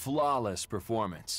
flawless performance.